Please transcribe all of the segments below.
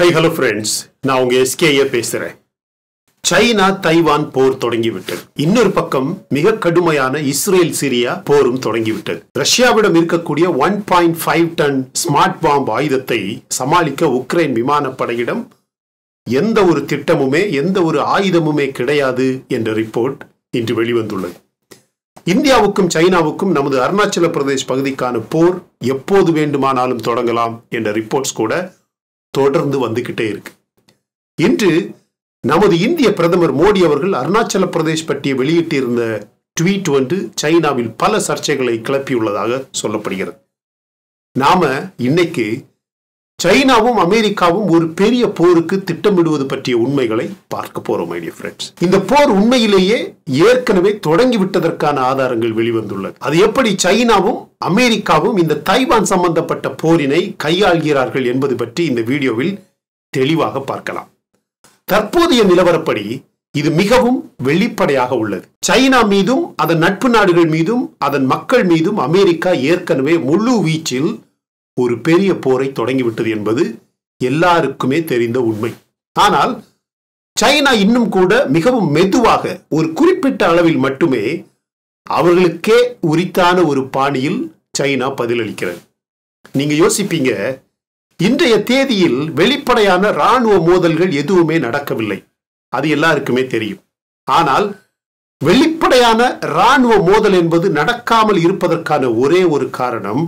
High hello friends நான் உங்க SKA பேசுறேன். சைனா தைவான் போர் தொடங்கிவிட்டது. இன்னொரு பக்கம் மிக கடுமையான இஸ்ரேல் சிரியா போரும் தொடங்கிவிட்டது. ரஷ்யாவிடம் இருக்கக்கூடிய one point five ton smart bomb ஆயுதத்தை சமாளிக்க உக்ரைன் விமானப்படையிடம் எந்த ஒரு திட்டமுமே எந்த ஒரு ஆயுதமுமே கிடையாது என்ற ரிப்போர்ட் இன்று வெளிவந்துள்ளது. இந்தியாவுக்கும் சைனாவுக்கும் நமது அருணாச்சல பிரதேஷ் பகுதிக்கான போர் எப்போது வேண்டுமானாலும் தொடங்கலாம் என்ற ரிப்போர்ட்ஸ் கூட தொடர்ந்து வந்துகிட்டே இருக்கு. இன்று நமது இந்திய பிரதமர் மோடி அவர்கள் அருணாச்சல பிரதேஷ் பற்றி வெளியிட்டிருந்த ட்வீட் வந்து சைனாவில் பல சர்ச்சைகளை கிளப்பியுள்ளதாக சொல்லப்படுகிறது. நாம இன்னைக்கு சைனாவும் அமெரிக்காவும் ஒரு பெரிய போருக்கு திட்டமிடுவது பற்றிய உண்மைகளை பார்க்க போறோம் ஃப்ரெண்ட்ஸ் இந்த போர் உண்மையிலேயே ஏற்கனவே தொடங்கிவிட்டதற்கான ஆதாரங்கள் வெளிவந்துள்ளது. அது எப்படி சைனாவும் அமெரிக்காவும் இந்த தைவான் சம்பந்தப்பட்ட போரினை கையாள்கிறார்கள் என்பது பற்றி இந்த வீடியோவில் தெளிவாக பார்க்கலாம். தற்போதைய நிலவரப்படி இது மிகவும் வெளிப்படையாக உள்ளது. சைனா மீதும் அதன் நட்பு நாடுகள் மீதும் அதன் மக்கள் மீதும் அமெரிக்கா ஏற்கனவே முழு வீச்சில் ஒரு பெரிய போரை தொடங்கிவிட்டது என்பது எல்லாருக்குமே தெரிந்த உண்மை. ஆனால் சைனா இன்னும் கூட மிகவும் மெதுவாக ஒரு குறிப்பிட்ட அளவில் மட்டுமே அவர்களுக்கே உரித்தான ஒரு பாணியில் சைனா பதிலளிக்கிறது. நீங்க யோசிப்பீங்க இன்றைய தேதியில் வெளிப்படையான ராணுவ மோதல்கள் எதுவுமே நடக்கவில்லை. அது எல்லாருக்குமே தெரியும். ஆனால் வெளிப்படையான ராணுவ மோதல் என்பது நடக்காமல் இருப்பதற்கான ஒரே ஒரு காரணம்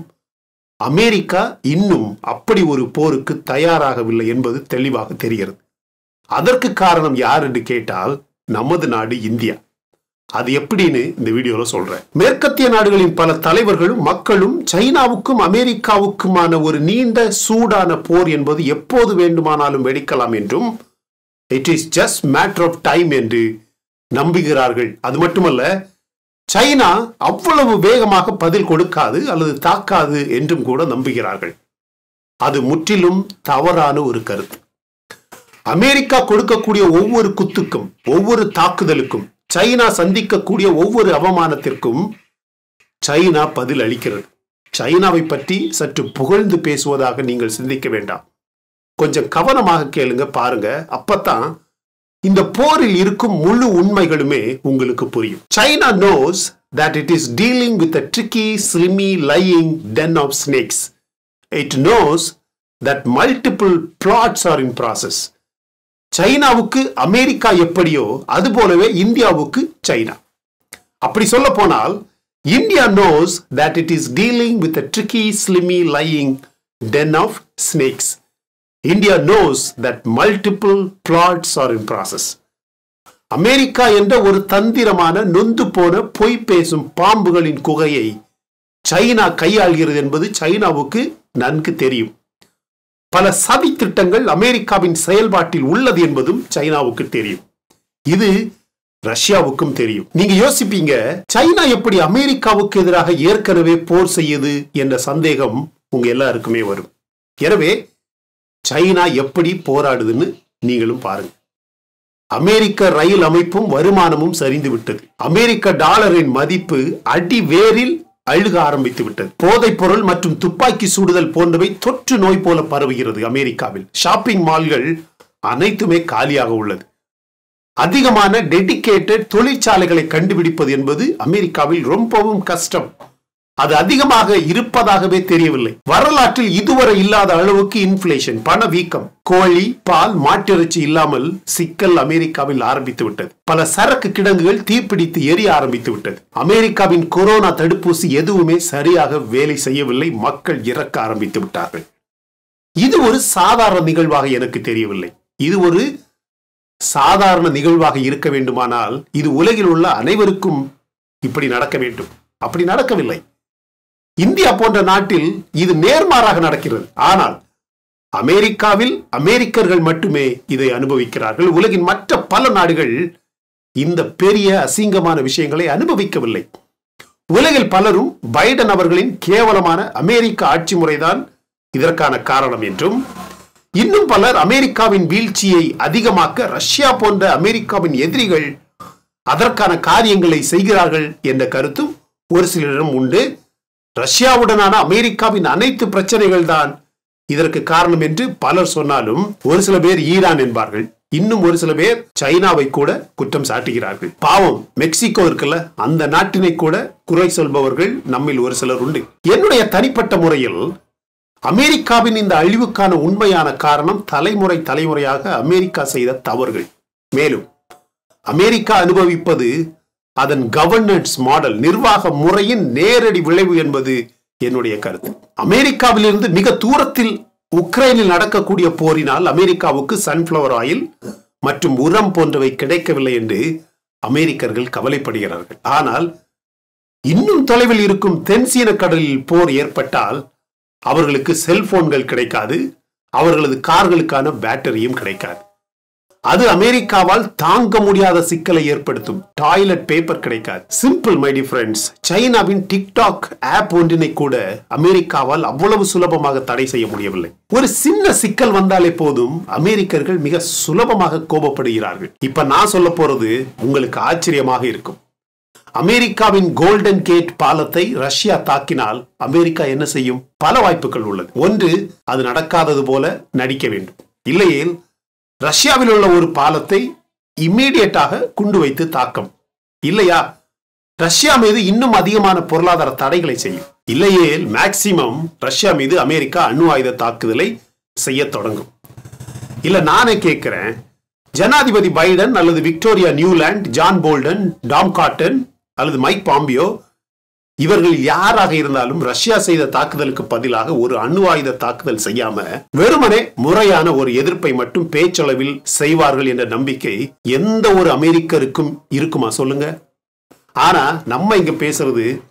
அமெரிக்கா இன்னும் அப்படி ஒரு போருக்கு தயாராகவில்லை என்பது தெளிவாக தெரிகிறது. அதற்கு காரணம் யார் என்று கேட்டால் நமது நாடு இந்தியா. அது எப்படின்னு இந்த வீடியோல சொல்றேன். மேற்கத்திய நாடுகளின் பல தலைவர்களும் மக்களும் சைனாவுக்கும் அமெரிக்காவுக்குமான ஒரு நீண்ட சூடான போர் என்பது எப்போது வேண்டுமானாலும் வெடிக்கலாம் என்றும் it is just matter of time என்று நம்புகிறார்கள். அது மட்டுமல்ல சைனா அவ்வளவு வேகமாக பதில் கொடுக்காது அல்லது தாக்காது என்றும் கூட நம்புகிறார்கள். அது முற்றிலும் தவறான ஒரு கருத்து. அமெரிக்கா கொடுக்கக்கூடிய ஒவ்வொரு குத்துக்கும் ஒவ்வொரு தாக்குதலுக்கும் சைனா சந்திக்கக்கூடிய ஒவ்வொரு அவமானத்திற்கும் சைனா பதில் அளிக்கிறது. சைனாவை பற்றி சற்று புகழ்ந்து பேசுவதாக நீங்கள் சிந்திக்க வேண்டாம். கொஞ்சம் கவனமாக கேளுங்க பாருங்க. அப்பத்தான் இந்த போரில் இருக்கும் முழு உண்மைகளுமே உங்களுக்கு புரியும் China knows that it is dealing with a tricky, slimy, lying den of snakes. It knows that multiple plots are in process. சைனாவுக்கு அமெரிக்கா எப்படியோ அது போலவே இந்தியாவுக்கு சைனா அப்படி சொல்ல போனால் India knows that it is dealing with tricky slimy lying den of snakes India knows that multiple plots are in process America என்ற ஒரு தந்திரமான நொந்து போன பொய் பேசும் பாம்புகளின் குகையை சைனா கையாள்கிறது என்பது சைனாவுக்கு நன்கு தெரியும். பல சதி திட்டங்கள் அமெரிக்காவின் செயல்பாட்டில் உள்ளது என்பதும் சைனாவுக்கு தெரியும். இது ரஷ்யாவுக்கும் தெரியும். நீங்க யோசிப்பீங்க சைனா எப்படி அமெரிக்காவுக்கு எதிராக ஏற்கனவே போர் செய்யுது என்ற சந்தேகம் உங்க எல்லாருக்குமே வரும். எனவே சைனா எப்படி போராடுதுன்னு நீங்களும் பாருங்க. அமெரிக்க ரயில் அமைப்பும் வருமானமும் சரிந்து விட்டது. அமெரிக்க டாலரின் மதிப்பு அடி வேரில் அழுக ஆரம்பித்து விட்டது. போதைப் பொருள் மற்றும் துப்பாக்கி சூடுதல் போன்றவை தொற்று நோய் போல பரவுகிறது அமெரிக்காவில். ஷாப்பிங் மால்கள் அனைத்துமே காலியாக உள்ளது. அதிகமான டெடிக்கேட்டட் தொழிற்சாலைகளை கண்டுபிடிப்பது என்பது அமெரிக்காவில் ரொம்பவும் கஷ்டம். அது அதிகமாக இருப்பதாகவே தெரியவில்லை. வரலாற்றில் இதுவரை இல்லாத அளவுக்கு இன்ஃபிளேஷன் பணவீக்கம் கோழி பால் மாட்டிறைச்சி இல்லாமல் சிக்கல் அமெரிக்காவில் ஆரம்பித்து விட்டது. பல சரக்கு கிடங்குகள் தீப்பிடித்து எரிய ஆரம்பித்து விட்டது. அமெரிக்காவின் கொரோனா தடுப்பூசி எதுவுமே சரியாக வேலை செய்யவில்லை. மக்கள் இறக்க ஆரம்பித்து விட்டார்கள். இது ஒரு சாதாரண நிகழ்வாக எனக்கு தெரியவில்லை. இது ஒரு சாதாரண நிகழ்வாக இருக்க வேண்டுமானால் இது உலகில் உள்ள அனைவருக்கும் இப்படி நடக்க வேண்டும். அப்படி நடக்கவில்லை. இந்தியா போன்ற நாட்டில் இது நேர்மாறாக நடக்கிறது. ஆனால் அமெரிக்காவில் அமெரிக்கர்கள் மட்டுமே இதை அனுபவிக்கிறார்கள். உலகின் மற்ற பல நாடுகள் இந்த பெரிய அசிங்கமான விஷயங்களை அனுபவிக்கவில்லை. உலகில் பலரும் பைடன் அவர்களின் கேவலமான அமெரிக்க ஆட்சி முறைதான் இதற்கான காரணம் என்றும் இன்னும் பலர் அமெரிக்காவின் வீழ்ச்சியை அதிகமாக்க ரஷ்யா போன்ற அமெரிக்காவின் எதிரிகள் அதற்கான காரியங்களை செய்கிறார்கள் என்ற கருத்தும் ஒரு சிலரிடம் உண்டு. ரஷ்யாவுடனான அமெரிக்காவின் அனைத்து பிரச்சனைகள் தான் இதற்கு காரணம் என்று பலர் சொன்னாலும் ஒரு சில பேர் ஈரான் என்பார்கள். இன்னும் ஒரு சில பேர் சைனாவை கூட குற்றம் சாட்டுகிறார்கள். பாவம் மெக்சிகோ இருக்குல்ல அந்த நாட்டினை கூட குறை சொல்பவர்கள் நம்மில் ஒரு சிலர் உண்டு. என்னுடைய தனிப்பட்ட முறையில் அமெரிக்காவின் இந்த அழிவுக்கான உண்மையான காரணம் தலைமுறை தலைமுறையாக அமெரிக்கா செய்த தவறுகள். மேலும் அமெரிக்கா அனுபவிப்பது அதன் கவர்னன்ஸ் மாடல் நிர்வாக முறையின் நேரடி விளைவு என்பது என்னுடைய கருத்து. அமெரிக்காவிலிருந்து மிக தூரத்தில் உக்ரைனில் நடக்கக்கூடிய போரினால் அமெரிக்காவுக்கு சன்ஃபிளவர் ஆயில் மற்றும் உரம் போன்றவை கிடைக்கவில்லை என்று அமெரிக்கர்கள் கவலைப்படுகிறார்கள். ஆனால் இன்னும் தொலைவில் இருக்கும் தென்சீன கடலில் போர் ஏற்பட்டால் அவர்களுக்கு செல்போன்கள் கிடைக்காது அவர்களது கார்களுக்கான பேட்டரியும் கிடைக்காது. அது அமெரிக்காவால் தாங்க முடியாத சிக்கலை ஏற்படுத்தும். டாய்லெட் பேப்பர் கிடைக்காது. சிம்பிள் மை டிஃப்ரெண்ட்ஸ் சைனாவின் டிக்டாக் ஆப் ஒன்றினை கூட அமெரிக்காவால் அவ்வளவு சுலபமாக தடை செய்ய முடியவில்லை. ஒரு சின்ன சிக்கல் வந்தாலே போதும் அமெரிக்கர்கள் மிக சுலபமாக கோபப்படுகிறார்கள். இப்ப நான் சொல்ல போறது உங்களுக்கு ஆச்சரியமாக இருக்கும். அமெரிக்காவின் கோல்டன் கேட் பாலத்தை ரஷ்யா தாக்கினால் அமெரிக்கா என்ன செய்யும்? பல வாய்ப்புகள் உள்ளது. ஒன்று அது நடக்காதது போல நடிக்க வேண்டும். இல்லையேல் ரஷ்யாவில் உள்ள ஒரு பாலத்தை இம்மீடியட்டாக குண்டு வைத்து தாக்கம். இல்லையா? ரஷ்யா மீது இன்னும் அதிகமான பொருளாதார தடைகளை செய்யும். இல்லையே மேக்சிமம் ரஷ்யா மீது அமெரிக்கா அணு ஆயுத தாக்குதலை செய்ய தொடங்கும். இல்ல நானே கேட்கிறேன். ஜனாதிபதி பைடன் அல்லது Victoria Nuland John Bolton Tom Cotton அல்லது மைக் பாம்பியோ இவர்கள் யாராக இருந்தாலும் ரஷ்யா செய்த தாக்குதலுக்கு பதிலாக ஒரு அணு ஆயுத தாக்குதல் செய்யாம வெறுமனே முறையான ஒரு எதிர்ப்பை மட்டும் பேச்சளவில் செய்வார்கள் என்ற நம்பிக்கை எந்த ஒரு அமெரிக்கருக்கும் இருக்குமா சொல்லுங்க. ஆனா நம்ம இங்க பேசுறது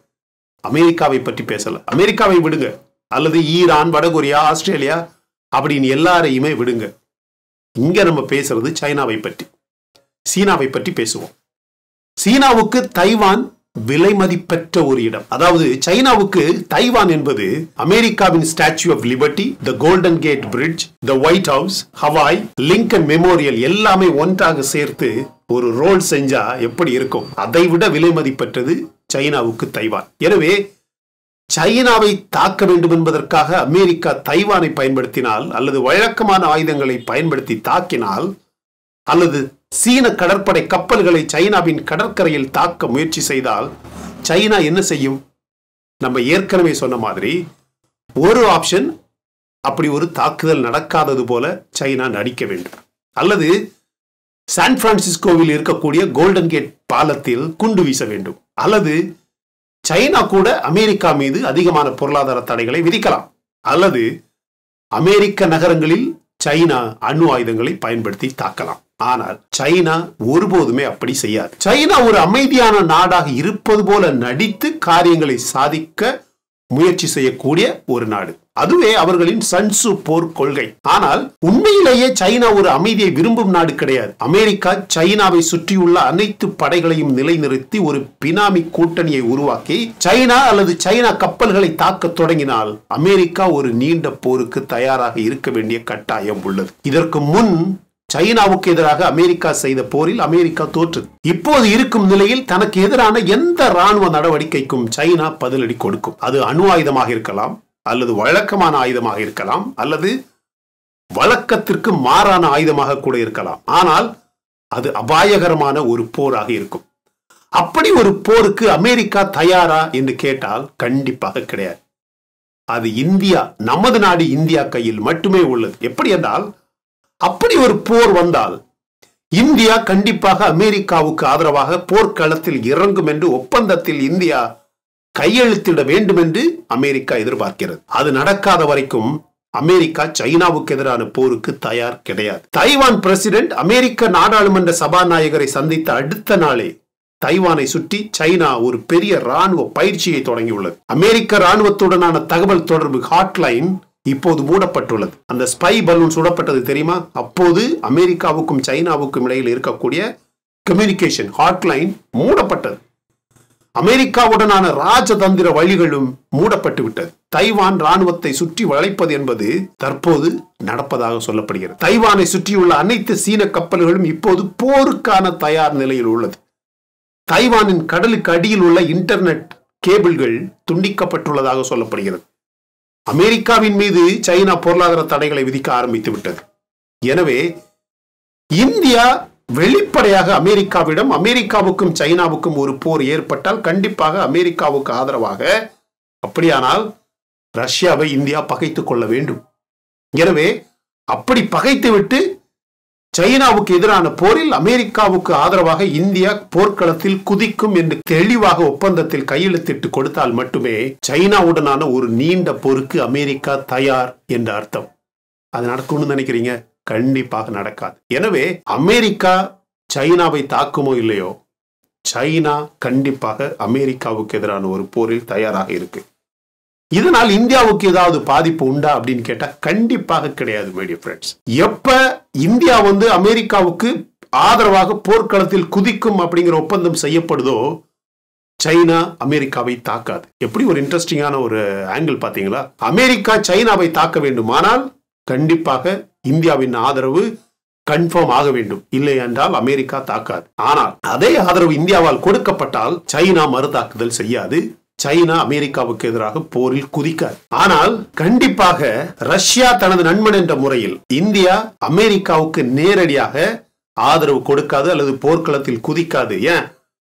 அமெரிக்காவை பற்றி பேசல. அமெரிக்காவை விடுங்க. அல்லது ஈரான் வடகொரியா ஆஸ்திரேலியா அப்படின்னு எல்லாரையுமே விடுங்க. இங்க நம்ம பேசுறது சைனாவை பற்றி. சீனாவை பற்றி பேசுவோம். சீனாவுக்கு தைவான் விலை மதிப்பற்ற ஒரு இடம். அதாவது சைனாவுக்கு தைவான் என்பது அமெரிக்காவின் Statue of Liberty the Golden Gate Bridge the White House Hawaii Lincoln Memorial எல்லாமே ஒன்றாக சேர்த்து ஒரு ரோல் செஞ்சா எப்படி இருக்கும்? அதை விட விலை மதிப்பற்றது சைனாவுக்கு தைவான். எனவே சைனாவை தாக்க வேண்டும் என்பதற்காக அமெரிக்கா தைவானை பயன்படுத்தினால் அல்லது வழக்கமான ஆயுதங்களை பயன்படுத்தி தாக்கினால் அல்லது சீன கடற்படை கப்பல்களை சைனாவின் கடற்கரையில் தாக்க முயற்சி செய்தால் சைனா என்ன செய்யும்? நம்ம ஏற்கனவே சொன்ன மாதிரி ஒரு ஆப்ஷன் அப்படி ஒரு தாக்குதல் நடக்காதது போல சைனா நடிக்க வேண்டும். அல்லது சான் பிரான்சிஸ்கோவில் இருக்கக்கூடிய கோல்டன் கேட் பாலத்தில் குண்டு வீச வேண்டும். அல்லது சைனா கூட அமெரிக்கா மீது அதிகமான பொருளாதார தடைகளை விதிக்கலாம். அல்லது அமெரிக்க நகரங்களில் சைனா அணு ஆயுதங்களை பயன்படுத்தி தாக்கலாம். ஆனால் சைனா ஒருபோதுமே அப்படி செய்யாது. சைனா ஒரு அமைதியான நாடாக இருப்பது போல நடித்து காரியங்களை சாதிக்க முயற்சி செய்யக்கூடிய ஒரு நாடு. அதுவே அவர்களின் சன்சு போர் கொள்கை. ஆனால் உண்மையிலேயே சைனா ஒரு அமைதியை விரும்பும் நாடு கிடையாது. அமெரிக்கா சைனாவை சுற்றியுள்ள அனைத்து படைகளையும் நிலைநிறுத்தி ஒரு பினாமி கூட்டணியை உருவாக்கி சைனா அல்லது சைனா கப்பல்களை தாக்க தொடங்கினால் அமெரிக்கா ஒரு நீண்ட போருக்கு தயாராக இருக்க வேண்டிய கட்டாயம் உள்ளது. இதற்கு முன் சைனாவுக்கு எதிராக அமெரிக்கா செய்த போரில் அமெரிக்கா தோற்று. இப்போது இருக்கும் நிலையில் தனக்கு எதிரான எந்த ராணுவ நடவடிக்கைக்கும் சைனா பதிலடி கொடுக்கும். அது அணு ஆயுதமாக இருக்கலாம் அல்லது வழக்கமான ஆயுதமாக இருக்கலாம் அல்லது வழக்கத்திற்கு மாறான ஆயுதமாக கூட இருக்கலாம். ஆனால் அது அபாயகரமான ஒரு போராக இருக்கும். அப்படி ஒரு போருக்கு அமெரிக்கா தயாரா என்று கேட்டால் கண்டிப்பாக கிடையாது. அது இந்தியா நமது நாடு இந்தியா கையில் மட்டுமே உள்ளது. எப்படி என்றால் அப்படி ஒரு போர் வந்தால் இந்தியா கண்டிப்பாக அமெரிக்காவுக்கு ஆதரவாக போர்க்களத்தில் இறங்கும் என்று ஒப்பந்தத்தில் இந்தியா கையெழுத்திட வேண்டும் என்று அமெரிக்கா எதிர்பார்க்கிறது. அது நடக்காத வரைக்கும் அமெரிக்கா சைனாவுக்கு எதிரான போருக்கு தயார் கிடையாது. தைவான் பிரசிடென்ட் அமெரிக்க நாடாளுமன்ற சபாநாயகரை சந்தித்த அடுத்த நாளே தைவானை சுற்றி சைனா ஒரு பெரிய ராணுவ பயிற்சியை தொடங்கியுள்ளது. அமெரிக்க ராணுவத்துடனான தகவல் தொடர்பு ஹாட்லைன் இப்போது மூடப்பட்டுள்ளது. அந்த ஸ்பை பலூன் சுடப்பட்டது தெரியுமா? அப்போது அமெரிக்காவுக்கும் சைனாவுக்கும் இடையில் இருக்கக்கூடிய கம்யூனிகேஷன் ஹாட்லைன் மூடப்பட்டது. அமெரிக்காவுடனான ராஜதந்திர வழிகளும் மூடப்பட்டு விட்டது. தைவான் ராணுவத்தை சுற்றி வளைப்பது என்பது தற்போது நடப்பதாக சொல்லப்படுகிறது. தைவானை சுற்றியுள்ள அனைத்து சீன கப்பல்களும் இப்போது போருக்கான தயார் நிலையில் உள்ளது. தைவானின் கடலுக்கு அடியில் உள்ள இன்டர்நெட் கேபிள்கள் துண்டிக்கப்பட்டுள்ளதாக சொல்லப்படுகிறது. அமெரிக்காவின் மீது சைனா பொருளாதார தடைகளை விதிக்க ஆரம்பித்து விட்டது. எனவே இந்தியா வெளிப்படையாக அமெரிக்காவிடம் அமெரிக்காவுக்கும் சைனாவுக்கும் ஒரு போர் ஏற்பட்டால் கண்டிப்பாக அமெரிக்காவுக்கு ஆதரவாக அப்படியானால் ரஷ்யாவை இந்தியா பகைத்து கொள்ள வேண்டும். எனவே அப்படி பகைத்துவிட்டு சைனாவுக்கு எதிரான போரில் அமெரிக்காவுக்கு ஆதரவாக இந்தியா போர்க்களத்தில் குதிக்கும் என்று தெளிவாக ஒப்பந்தத்தில் கையெழுத்திட்டு கொடுத்தால் மட்டுமே சைனாவுடனான ஒரு நீண்ட போருக்கு அமெரிக்கா தயார் என்ற அர்த்தம். அது நடக்கும்னு நினைக்கிறீங்க? கண்டிப்பாக நடக்காது. எனவே அமெரிக்கா சைனாவை தாக்குமோ இல்லையோ? சைனா கண்டிப்பாக அமெரிக்காவுக்கு எதிரான ஒரு போரில் தயாராக இருக்கு. இதனால் இந்தியாவுக்கு ஏதாவது பாதிப்பு உண்டா அப்படின்னு கேட்டா கண்டிப்பாக கிடையாது மீடிய ஃப்ரெண்ட்ஸ் எப்ப இந்தியா வந்து அமெரிக்காவுக்கு ஆதரவாக போர்க்களத்தில் குதிக்கும் அப்படிங்கிற ஒப்பந்தம் செய்யப்படுதோ சைனா அமெரிக்காவை தாக்காது. எப்படி ஒரு இன்ட்ரெஸ்டிங்கான ஒரு ஆங்கிள் பார்த்தீங்களா? அமெரிக்கா சைனாவை தாக்க வேண்டுமானால் கண்டிப்பாக இந்தியாவின் ஆதரவு கன்ஃபார்ம் ஆக வேண்டும். இல்லை என்றால் அமெரிக்கா தாக்காது. ஆனால் அதே ஆதரவு இந்தியாவால் கொடுக்கப்பட்டால் சைனா மறுதாக்குதல் செய்யாது. சைனா அமெரிக்காவுக்கு எதிராக போரில் குதிக்காது ஆனால் கண்டிப்பாக ரஷ்யா தனது நண்பன் என்ற முறையில் இந்தியா அமெரிக்காவுக்கு நேரடியாக ஆதரவு கொடுக்காது அல்லது போர்க்களத்தில் குதிக்காது ஏன்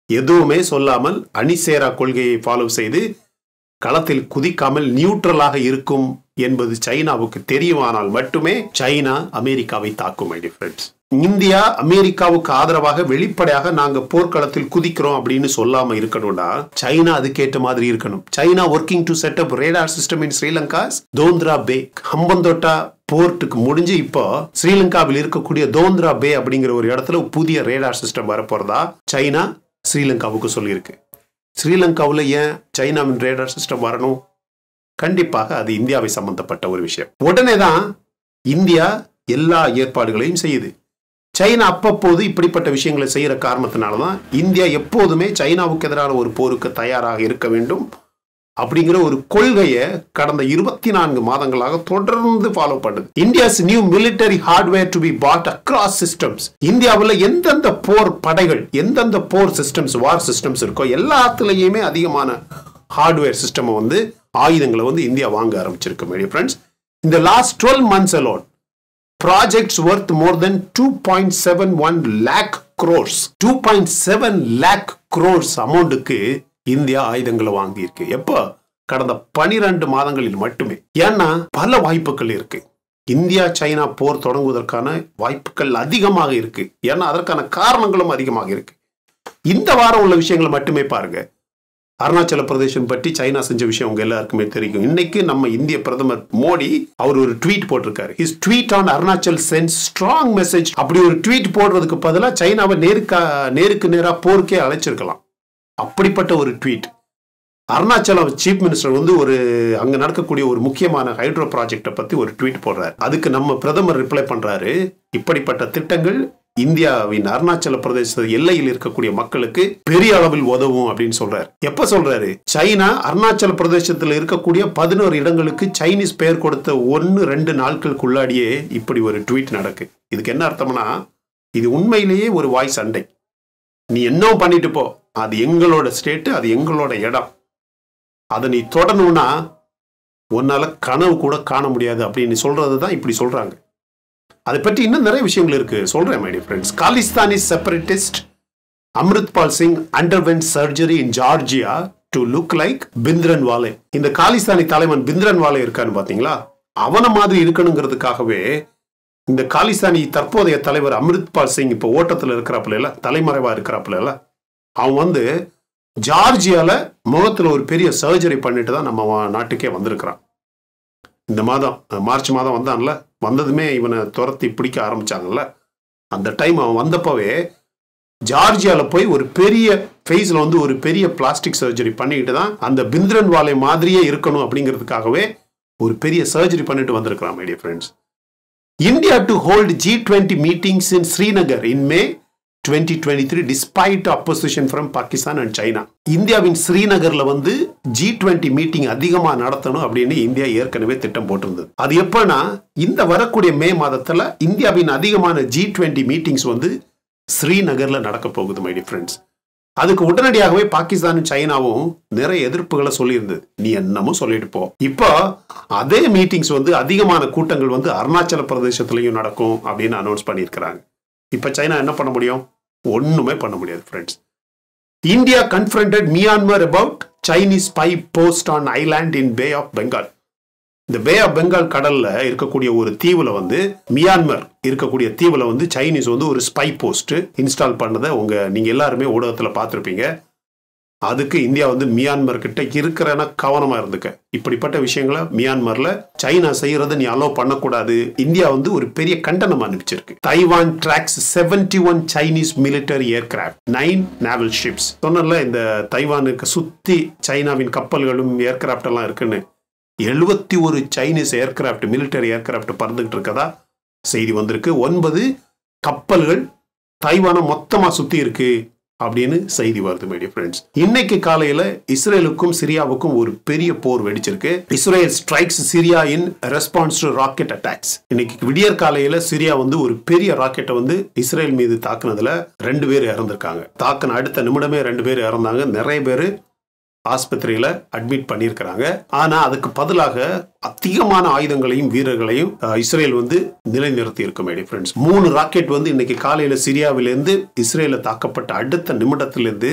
எதுவுமே சொல்லாமல் அணிசேரா கொள்கையை ஃபாலோ செய்து களத்தில் குதிக்காமல் நியூட்ரலாக இருக்கும் என்பது சைனாவுக்கு தெரியுமானால் மட்டுமே சைனா அமெரிக்காவை தாக்கும் மை டிஃப்ரெண்ட்ஸ் இந்தியா அமெரிக்காவுக்கு ஆதரவாக வெளிப்படையாக நாங்க போர்க்களத்தில் குதிக்கிறோம் அப்படின்னு சொல்லாம இருக்கணும்னா சைனா அதுக்கேற்ற மாதிரி இருக்கணும். China working to set up radar system in Sri Lanka Dondra Bay Hambantota போர்ட்டுக்கு முடிஞ்சு இப்போ ஸ்ரீலங்காவில் இருக்கக்கூடிய தோந்த்ரா பே அப்படிங்கிற ஒரு இடத்துல புதிய ரேடார் சிஸ்டம் வரப்போறதா சைனா ஸ்ரீலங்காவுக்கு சொல்லியிருக்கு. ஸ்ரீலங்காவில் ஏன் சைனாவின் ரேடார் சிஸ்டம் வரணும்? கண்டிப்பாக அது இந்தியாவை சம்பந்தப்பட்ட ஒரு விஷயம். உடனே தான் இந்தியா எல்லா ஏற்பாடுகளையும் செய்யுது. சைனா அப்பப்போது இப்படிப்பட்ட விஷயங்களை செய்யற காரணத்தினால தான் இந்தியா எப்போதுமே சைனாவுக்கு எதிரான ஒரு போருக்கு தயாராக இருக்க வேண்டும் அப்படிங்கிற ஒரு கொள்கையை கடந்த இருபத்தி நான்கு மாதங்களாக தொடர்ந்து ஃபாலோ பண்ணுது. India's new military hardware to be put across systems இந்தியாவில் எந்தெந்த போர் படைகள் எந்தெந்த போர் சிஸ்டம்ஸ் வார் சிஸ்டம்ஸ் இருக்கோ எல்லாத்துலேயுமே அதிகமான ஹார்ட்வேர் சிஸ்டம் வந்து ஆயுதங்களை வந்து இந்தியா வாங்க ஆரம்பிச்சிருக்கு மேடி ஃப்ரெண்ட்ஸ் இந்த last twelve months alone projects worth more than two point seven one lakh crores two point seven lakh crores அமௌண்ட்டுக்கு இந்தியா ஆயுதங்களை வாங்கியிருக்கு. எப்போ? கடந்த பனிரெண்டு மாதங்களில் மட்டுமே. ஏன்னா பல வாய்ப்புகள் இருக்கு. இந்தியா சைனா போர் தொடங்குவதற்கான வாய்ப்புகள் அதிகமாக இருக்கு. ஏன்னா அதற்கான காரணங்களும் அதிகமாக இருக்கு. இந்த வாரம் உள்ள விஷயங்களை மட்டுமே பாருங்க. அருணாச்சல பிரதேசம் பற்றி சைனா செஞ்ச விஷயம் உங்க எல்லாருக்குமே தெரியும். இன்னைக்கு நம்ம இந்திய பிரதமர் மோடி அவர் ஒரு ட்வீட் போட்டிருக்காரு. His tweet on Arunachal sends strong message அப்படி ஒரு ட்வீட் போடுறதுக்கு பதிலாக சைனாவை நேருக்கா நேருக்கு நேராக போருக்கே அழைச்சிருக்கலாம். அப்படிப்பட்ட ஒரு ட்வீட் அருணாச்சலம் சீஃப் மினிஸ்டர் வந்து ஒரு அங்க நடக்கக்கூடிய ஒரு முக்கியமான ஹைட்ரோ ப்ராஜெக்டை பத்தி ஒரு ட்வீட் போடுறாரு. அதுக்கு நம்ம பிரதமர் ரிப்ளை பண்றாரு. இப்படிப்பட்ட திட்டங்கள் இந்தியாவின் அருணாச்சல பிரதேச எல்லையில் இருக்கக்கூடிய மக்களுக்கு பெரிய அளவில் உதவும் அப்படின்னு சொல்றாரு. எப்ப சொல்றாரு? சைனா அருணாச்சல பிரதேசத்தில் இருக்கக்கூடிய பதினோரு இடங்களுக்கு சைனீஸ் பெயர் கொடுத்த ஒன்னு ரெண்டு நாட்களுக்குள்ளாடியே இப்படி ஒரு ட்வீட் நடக்கு. இதுக்கு என்ன அர்த்தம்னா இது உண்மையிலேயே ஒரு வாய் சண்டை. நீ என்ன பண்ணிட்டு போ. அது எங்களோட ஸ்டேட்டு அது எங்களோட இடம். அதை நீ தொடணும்னா உன்னால கனவு கூட காண முடியாது அப்படின்னு சொல்றது தான் இப்படி சொல்றாங்க. அதை பற்றி இன்னும் நிறைய விஷயங்கள் இருக்கு. சொல்றேன் my dear friends Khalistani separatist Amritpal Singh underwent surgery in Georgia to look like Bhindranwale இந்த காலிஸ்தானி தலைவன் பிந்திரன் வாலே இருக்கான்னு பாத்தீங்களா? அவனை மாதிரி இருக்கணுங்கிறதுக்காகவே இந்த காலிஸ்தானி தற்போதைய தலைவர் அம்ரித்பால் சிங் இப்போ ஓட்டத்தில் இருக்கிறாப்புல இல்லை தலைமறைவா இருக்கிறாப்புல அவன் வந்து ஜார்ஜியால முகத்தில் ஒரு பெரிய சர்ஜரி பண்ணிட்டு தான் நம்ம நாட்டுக்கே வந்திருக்கிறான். இந்த மாதம் மார்ச் மாதம் வந்தான்ல வந்ததுமே இவனை துரத்தி பிடிக்க ஆரம்பிச்சாங்கல்ல? அந்த டைம் அவன் வந்தப்பவே ஜார்ஜியாவில் போய் ஒரு பெரிய ஃபேஸில் வந்து ஒரு பெரிய பிளாஸ்டிக் சர்ஜரி பண்ணிட்டு தான் அந்த பிந்திரன் வாலை மாதிரியே இருக்கணும் அப்படிங்கிறதுக்காகவே ஒரு பெரிய சர்ஜரி பண்ணிட்டு வந்திருக்கிறான் my dear friends India to hold G twenty meetings in Srinagar in May twenty twenty three despite opposition from Pakistan and China இந்தியாவின் ஸ்ரீநகர்ல வந்து ஜி டுவெண்ட்டி மீட்டிங் அதிகமா நடத்தணும் அப்படின்னு இந்தியா ஏற்கனவே திட்டம் போட்டிருந்தது. அது எப்பனா இந்த வரக்கூடிய மே மாதத்துல இந்தியாவின் அதிகமான ஜி டுவெண்ட்டி மீட்டிங்ஸ் வந்து ஸ்ரீநகர்ல நடக்க போகுது மை ஃப்ரெண்ட்ஸ் அதுக்கு உடனடியாகவே பாகிஸ்தானும் சைனாவும் நிறைய எதிர்ப்புகளை சொல்லியிருந்தது. நீ என்னமோ சொல்லிட்டு போ. இப்போ அதே மீட்டிங்ஸ் வந்து அதிகமான கூட்டங்கள் வந்து அருணாச்சல பிரதேசத்துலையும் நடக்கும் அப்படின்னு அனௌன்ஸ் பண்ணியிருக்கிறாங்க. இப்போ சைனா என்ன பண்ண முடியும்? ஒன்றுமே பண்ண முடியாது friends India confronted Myanmar about Chinese spy post on island in Bay of Bengal இந்த பே ஆஃப் பெங்கால் கடல்ல இருக்கக்கூடிய ஒரு தீவுல வந்து மியான்மர் இருக்கக்கூடிய தீவுல வந்து சைனீஸ் வந்து ஒரு ஸ்பை போஸ்ட் இன்ஸ்டால் பண்ணதை உங்க நீங்க எல்லாருமே ஊடகத்தில் பார்த்துருப்பீங்க. அதுக்கு இந்தியா வந்து மியான்மர் கிட்ட இருக்கிறன கவனமா இருந்துக்க. இப்படிப்பட்ட விஷயங்களை மியான்மர்ல சைனா செய்யறதை நீ அலோவ் பண்ணக்கூடாது. இந்தியா வந்து ஒரு பெரிய கண்டனம் அனுப்பிச்சிருக்கு Taiwan tracks seventy one Chinese military aircraft nine naval ships சொன்னல இந்த தைவானுக்கு சுத்தி சைனாவின் கப்பல்களும் ஏர்கிராப்ட் எல்லாம் இருக்குன்னு. எழுபத்தி ஒரு சைனீஸ் ஏர்கிராப்ட் மிலிட்டரி ஏர்கிராப்ட் பறந்துகிட்டு இருக்கதா செய்தி வந்திருக்கு. ஒன்பது கப்பல்கள் தைவானை மொத்தமா சுத்தி இருக்கு. அப்படின்னு செய்தி வருது மேடிய ஃப்ரெண்ட்ஸ் இன்னைக்கு காலையில இஸ்ரேலுக்கும் சிரியாவுக்கும் ஒரு பெரிய போர் வெடிச்சிருக்கு. Israel strikes Syria in response to rocket attacks இன்னைக்கு விடியற் காலையில சிரியா வந்து ஒரு பெரிய ராக்கெட்டை வந்து இஸ்ரேல் மீது தாக்குனதுல ரெண்டு பேர் இறந்திருக்காங்க. தாக்குன அடுத்த நிமிடமே ரெண்டு பேர் இறந்தாங்க. நிறைய பேர் ஆஸ்பத்திரியில அட்மிட் பண்ணியிருக்கிறாங்க. ஆனா அதுக்கு பதிலாக அதிகமான ஆயுதங்களையும் வீரர்களையும் இஸ்ரேல் வந்து நிலைநிறுத்தி இருக்கும் ஃப்ரெண்ட்ஸ் மூணு ராக்கெட் வந்து இன்னைக்கு காலையில சிரியாவிலிருந்து இஸ்ரேல தாக்கப்பட்ட அடுத்த நிமிடத்திலிருந்து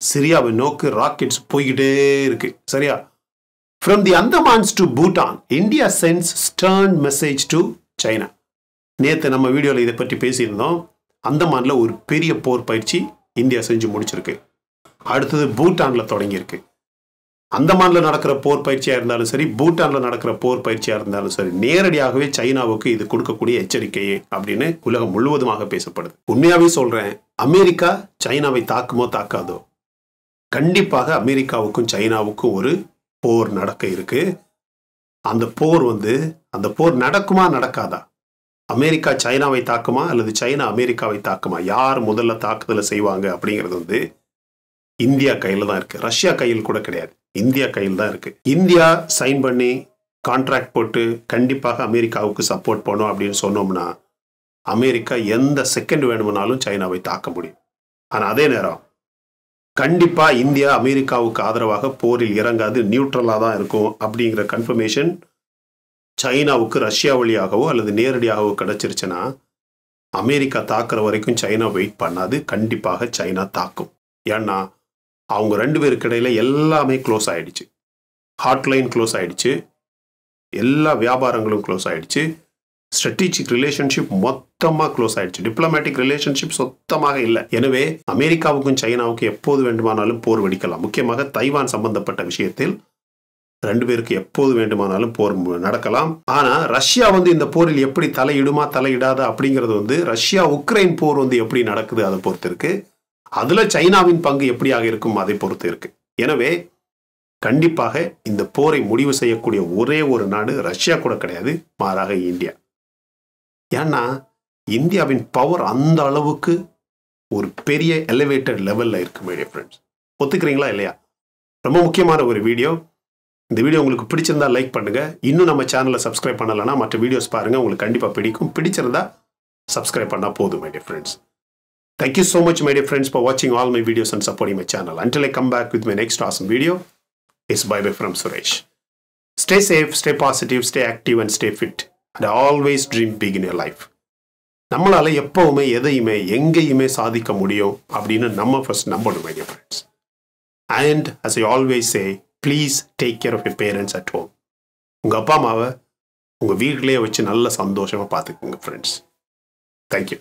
சிரியாவை நோக்கி ராக்கெட்ஸ் போய்கிட்டே இருக்கு. சரியா? From the Andamans to Bhutan India sends stern message to China நேற்று நம்ம வீடியோவில் இதை பற்றி பேசியிருந்தோம். அந்தமான்ல ஒரு பெரிய போர் பயிற்சி இந்தியா செஞ்சு முடிச்சிருக்கு. அடுத்தது பூட்டானில் தொடங்கியிருக்கு. அந்தமானில் நடக்கிற போர் பயிற்சியாக இருந்தாலும் சரி பூட்டானில் நடக்கிற போர் பயிற்சியாக இருந்தாலும் சரி நேரடியாகவே சைனாவுக்கு இது கொடுக்கக்கூடிய எச்சரிக்கையே அப்படின்னு உலகம் முழுவதுமாக பேசப்படுது. உண்மையாகவே சொல்கிறேன் அமெரிக்கா சைனாவை தாக்குமோ தாக்காதோ? கண்டிப்பாக அமெரிக்காவுக்கும் சைனாவுக்கும் ஒரு போர் நடக்க இருக்கு. அந்த போர் வந்து அந்த போர் நடக்குமா நடக்காதா? அமெரிக்கா சைனாவை தாக்குமா அல்லது சைனா அமெரிக்காவை தாக்குமா? யார் முதல்ல தாக்குதலை செய்வாங்க அப்படிங்கிறது வந்து இந்தியா கையில தான் இருக்கு. ரஷ்யா கையில் கூட கிடையாது. இந்தியா கையில் தான் இருக்கு. இந்தியா சைன் பண்ணி கான்ட்ராக்ட் போட்டு கண்டிப்பாக அமெரிக்காவுக்கு சப்போர்ட் பண்ணும் அப்படின்னு சொன்னோம்னா அமெரிக்கா எந்த செகண்ட் வேணுமானாலும் சைனாவை தாக்க முடியும். ஆனால் அதே நேரம் கண்டிப்பாக இந்தியா அமெரிக்காவுக்கு ஆதரவாக போரில் இறங்காது நியூட்ரலாக தான் இருக்கும் அப்படிங்கிற கன்ஃபர்மேஷன் சைனாவுக்கு ரஷ்யா வழியாகவோ அல்லது நேரடியாகவோ கிடச்சிருச்சுன்னா அமெரிக்கா தாக்குற வரைக்கும் சைனா வெயிட் பண்ணாது. கண்டிப்பாக சைனா தாக்கும். ஏன்னா அவங்க ரெண்டு பேருக்கு இடையில எல்லாமே க்ளோஸ் ஆயிடுச்சு. ஹாட்லைன் க்ளோஸ் ஆயிடுச்சு. எல்லா வியாபாரங்களும் க்ளோஸ் ஆயிடுச்சு. ஸ்ட்ராட்டஜிக் ரிலேஷன்ஷிப் மொத்தமாக க்ளோஸ் ஆயிடுச்சு. டிப்ளமேட்டிக் ரிலேஷன்ஷிப் சுத்தமாக இல்லை. எனவே அமெரிக்காவுக்கும் சைனாவுக்கும் எப்போது வேண்டுமானாலும் போர் வெடிக்கலாம். முக்கியமாக தைவான் சம்பந்தப்பட்ட விஷயத்தில் ரெண்டு பேருக்கு எப்போது வேண்டுமானாலும் போர் நடக்கலாம். ஆனால் ரஷ்யா வந்து இந்த போரில் எப்படி தலையிடுமா தலையிடாதா அப்படிங்கிறது வந்து ரஷ்யா உக்ரைன் போர் வந்து எப்படி நடக்குது அதை பொறுத்தருக்கு. அதில் சைனாவின் பங்கு எப்படியாக இருக்கும் அதை பொறுத்து இருக்கு. எனவே கண்டிப்பாக இந்த போரை முடிவு செய்யக்கூடிய ஒரே ஒரு நாடு ரஷ்யா கூட கிடையாது மாறாக இந்தியா. ஏன்னா இந்தியாவின் பவர் அந்த அளவுக்கு ஒரு பெரிய எலிவேட்டட் லெவலில் இருக்கு மேடிய ஃப்ரெண்ட்ஸ் ஒத்துக்கிறீங்களா இல்லையா? ரொம்ப முக்கியமான ஒரு வீடியோ இந்த வீடியோ உங்களுக்கு பிடிச்சிருந்தா லைக் பண்ணுங்க. இன்னும் நம்ம சேனலை சப்ஸ்கிரைப் பண்ணலைன்னா மற்ற வீடியோஸ் பாருங்கள் உங்களுக்கு கண்டிப்பாக பிடிக்கும். பிடிச்சிருந்தா சப்ஸ்கிரைப் பண்ணால் போதும் my dear friends Thank you so much, my dear friends, for watching all my videos and supporting my channel. Until I come back with my next awesome video, it's bye bye from Suresh. Stay safe, stay positive, stay active, and stay fit. And always dream big in your life. நம்மளால எப்பவுமே எதையுமே எங்கேயுமே சாதிக்க முடியும் அப்படின்னு நம்ம first நம்பணும் my dear friends and as I always say please take care of your parents at home உங்கள் அப்பா அம்மாவை உங்கள் வீட்டிலேயே வச்சு நல்ல சந்தோஷமாக பார்த்துக்குங்க ஃப்ரெண்ட்ஸ் தேங்க்யூ